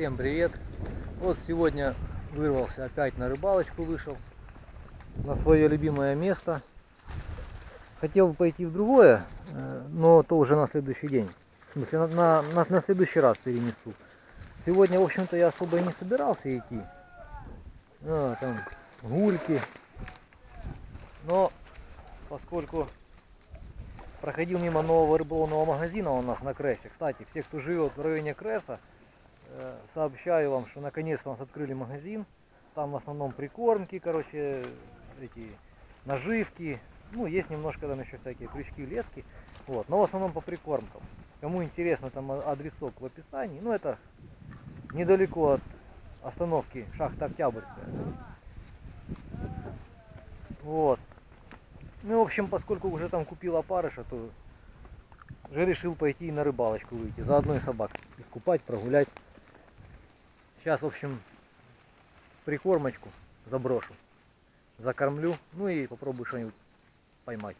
Всем привет! Вот сегодня вырвался опять на рыбалочку вышел на свое любимое место. Хотел бы пойти в другое, э, но то уже на следующий день. В смысле, на, на, на, следующий раз перенесу. Сегодня, в общем-то, я особо и не собирался идти. А, там гульки. Но поскольку проходил мимо нового рыболовного магазина у нас на Крессе. Кстати, все, кто живет в районе Кресса, сообщаю вам, что наконец-то у нас открыли магазин. Там в основном прикормки, короче, эти наживки. Ну, есть немножко там еще всякие крючки, лески. Вот, но в основном по прикормкам. Кому интересно, там адресок в описании. Ну, это недалеко от остановки шахта Октябрьская. Вот. Ну, в общем, поскольку уже там купил опарыша, то уже решил пойти на рыбалочку выйти. Заодно и собак искупать, прогулять. Сейчас, в общем, прикормочку заброшу. Закормлю, ну и попробую что-нибудь поймать.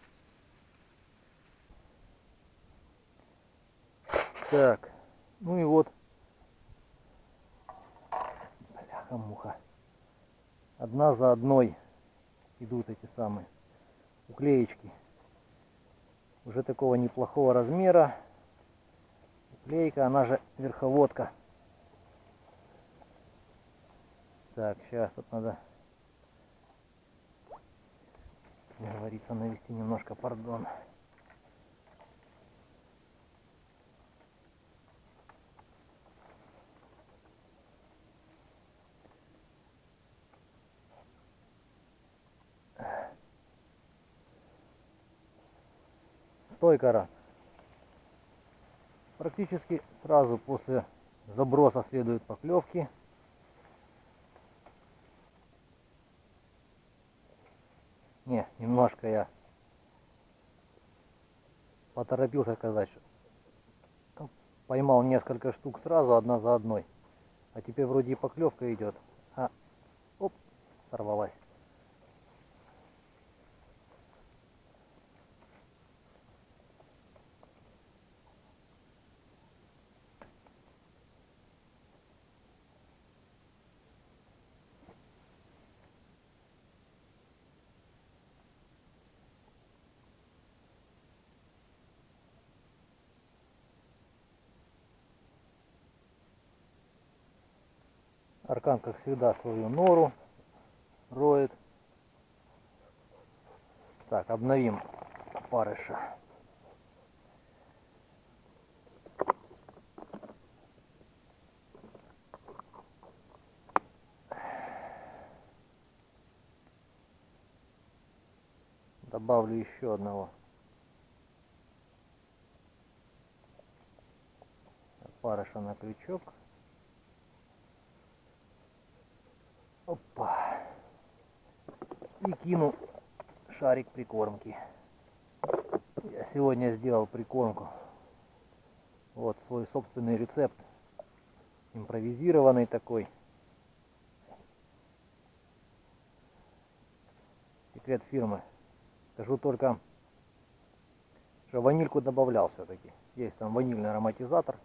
Так, ну и вот. Бляха-муха. Одна за одной идут эти самые уклеечки. Уже такого неплохого размера. Уклейка, она же верховодка. Так, сейчас тут надо, как говорится, навести немножко пардон. Стой, кора. Практически сразу после заброса следуют поклевки. Не, немножко я поторопился сказать, что поймал несколько штук сразу, одна за одной. А теперь вроде и поклевка идет. А, оп, сорвалась. Аркан, как всегда, свою нору роет. Так, обновим парыша. Добавлю еще одного. Парыша на крючок. Опа. И кину шарик прикормки. Я сегодня сделал прикормку. Вот свой собственный рецепт. Импровизированный такой. Секрет фирмы. Скажу только, что ванильку добавлял все-таки. Есть там ванильный ароматизатор.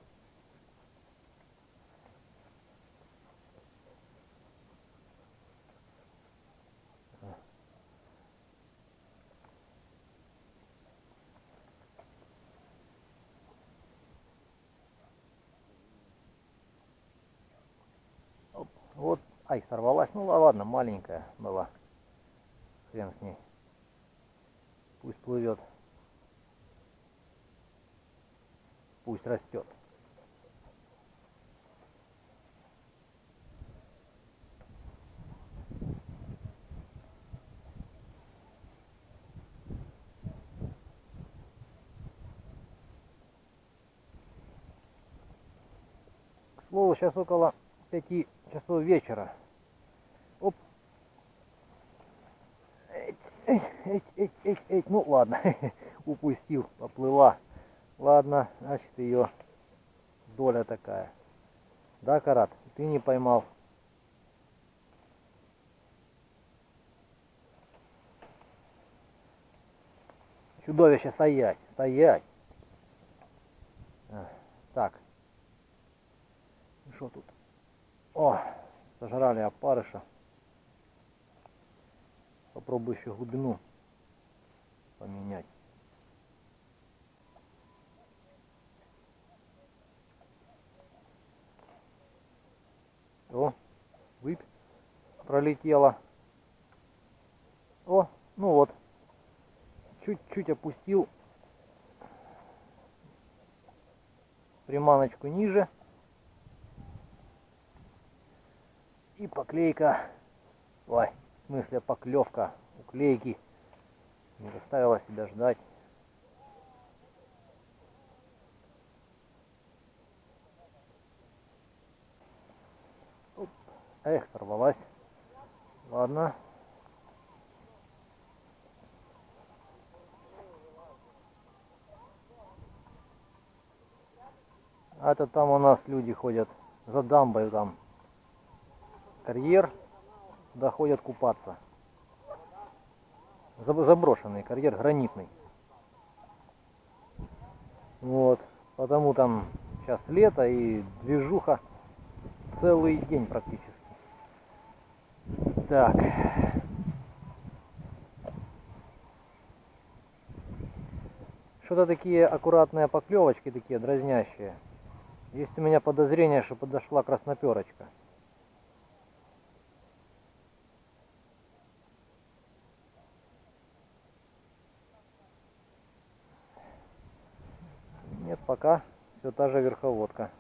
Вот, ай, сорвалась. Ну ладно, маленькая была. Хрен с ней. Пусть плывет. Пусть растет. К слову, сейчас около 5 часов вечера. Оп. Эть, эть, эть, эть, эть. Ну ладно, упустил, поплыла. Ладно, значит ее доля такая. Да, Карат, ты не поймал. Чудовище, стоять, стоять. А, так. Что тут? О, сожрали опарыша. Попробую еще глубину поменять. О, выпь пролетела. О, ну вот. Чуть-чуть опустил приманочку ниже. И поклейка, ой, в смысле поклевка уклейки не заставила себя ждать. Оп, эх, сорвалась. Ладно. А это там у нас люди ходят за дамбой там. Карьер, туда ходят купаться. Заб- Заброшенный карьер, гранитный. Вот. Потому там сейчас лето и движуха целый день практически. Так. Что-то такие аккуратные поклевочки, такие дразнящие. Есть у меня подозрение, что подошла красноперочка. Нет, пока все та же верховодка.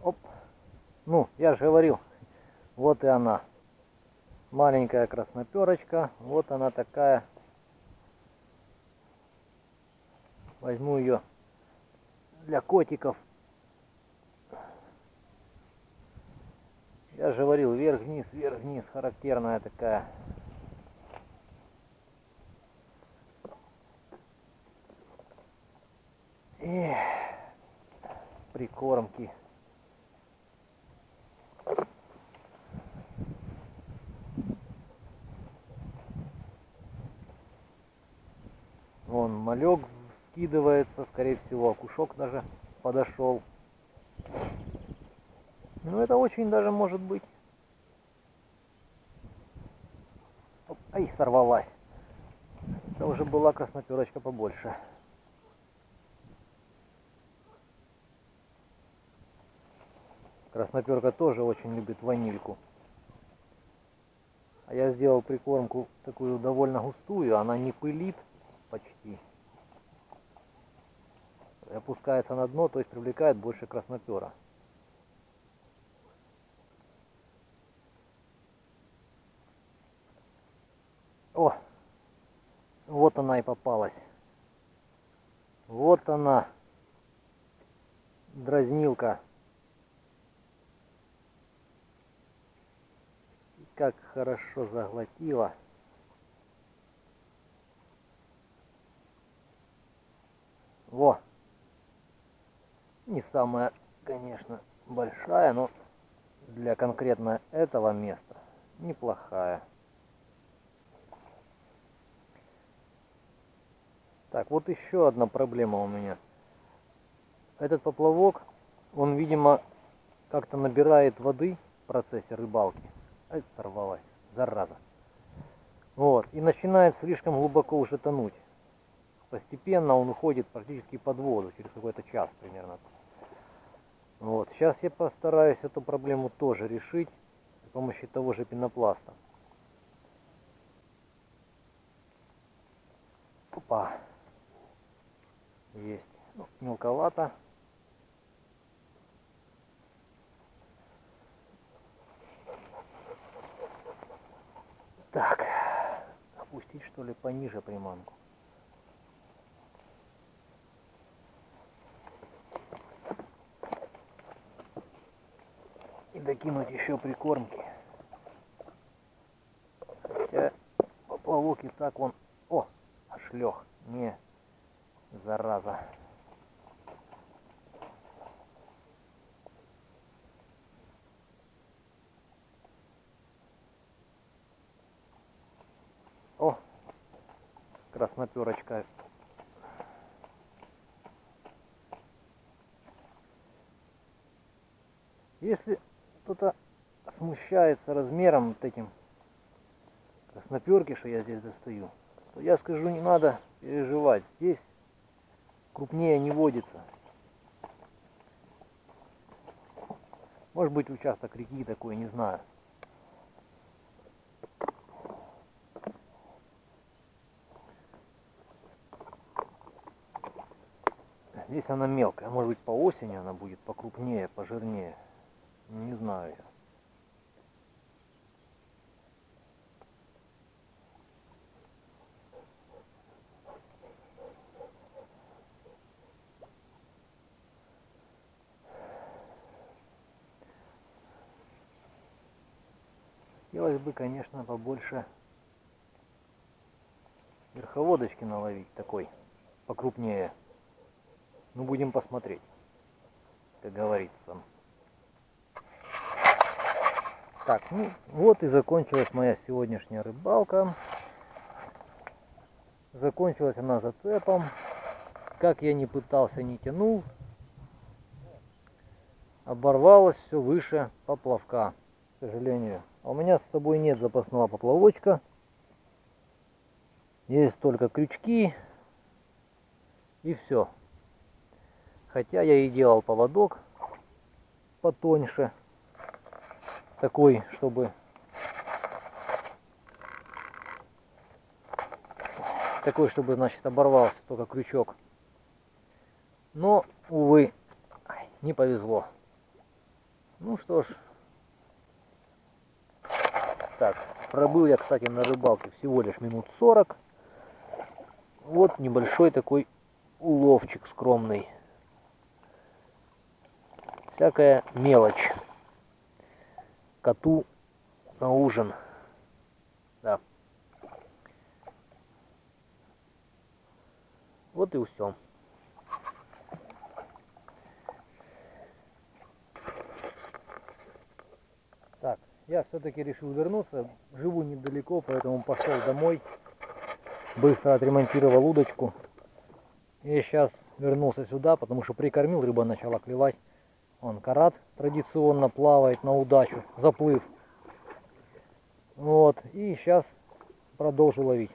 Оп. Ну, я же говорил, вот и она. Маленькая красноперочка. Вот она такая. Возьму ее для котиков. Я же говорил, вверх-вниз, вверх-вниз, характерная такая. И прикормки. Вон малек скидывается, скорее всего, окушок даже подошел. Ну это очень даже может быть. Ай, сорвалась. Это уже была красноперочка побольше. Красноперка тоже очень любит ванильку. А я сделал прикормку такую довольно густую, она не пылит почти. И опускается на дно, то есть привлекает больше краснопера. О, вот она и попалась. Вот она, дразнилка. Как хорошо заглотила. Во. Не самая, конечно, большая, но для конкретно этого места неплохая. Так, вот еще одна проблема у меня. Этот поплавок, он, видимо, как-то набирает воды в процессе рыбалки. Ай, сорвалась, зараза. Вот, и начинает слишком глубоко уже тонуть. Постепенно он уходит практически под воду, через какой-то час примерно. Вот, сейчас я постараюсь эту проблему тоже решить с помощью того же пенопласта. Опа. Есть. Ну, мелковато. Так. Опустить что ли пониже приманку. И докинуть еще прикормки. Хотя поплавок и так он... О, лег. Не, зараза. красноперочка. Если кто-то смущается размером вот этим красноперки, что я здесь достаю, то я скажу, не надо переживать. Здесь крупнее не водится. Может быть участок реки такой, не знаю. Здесь она мелкая. Может быть по осени она будет покрупнее, пожирнее. Не знаю я. Хотелось бы, конечно, побольше верховодочки наловить такой, покрупнее. Ну, будем посмотреть, как говорится. Так, ну вот и закончилась моя сегодняшняя рыбалка. Закончилась она зацепом. Как я не пытался, не тянул. Оборвалось все выше поплавка, к сожалению. А у меня с собой нет запасного поплавочка. Есть только крючки. И все. Хотя я и делал поводок потоньше. Такой, чтобы такой, чтобы, значит, оборвался только крючок. Но, увы, не повезло. Ну что ж, так, пробыл я, кстати, на рыбалке всего лишь минут 40. Вот небольшой такой уловчик скромный всякая мелочь коту на ужин. Да. Вот и все. Так, я все-таки решил вернуться. Живу недалеко, поэтому пошел домой. Быстро отремонтировал удочку. И сейчас вернулся сюда, потому что прикормил, рыба начала клевать. Он карат традиционно плавает на удачу, заплыв. Вот, и сейчас продолжу ловить.